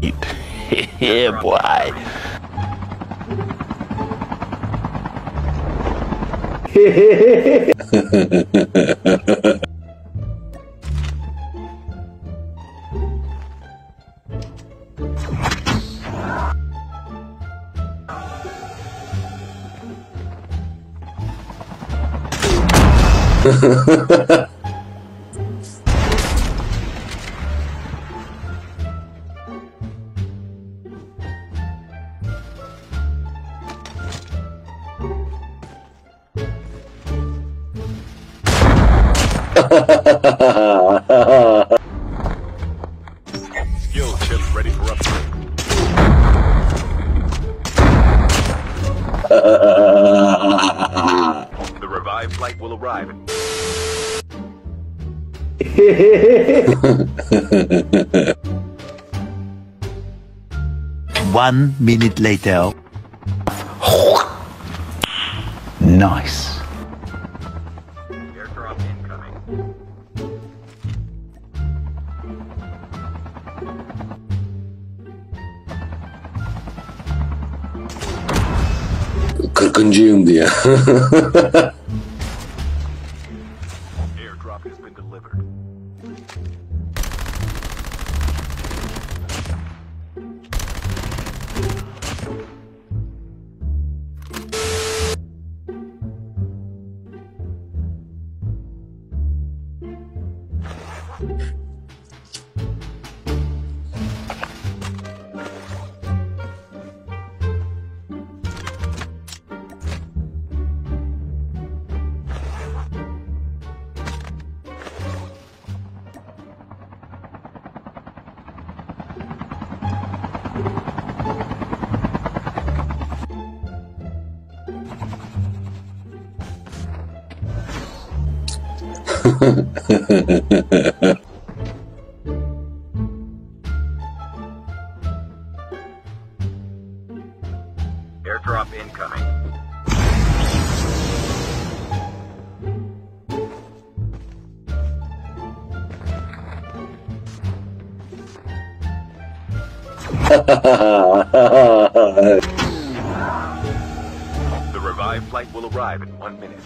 yeah, boy. Skill chips ready for upgrade. The revived flight will arrive. One minute later. Nice. Airdrop incoming. Kırkıncıyım diye. Airdrop has been delivered. Yeah. Airdrop incoming. The revived flight will arrive in one minute.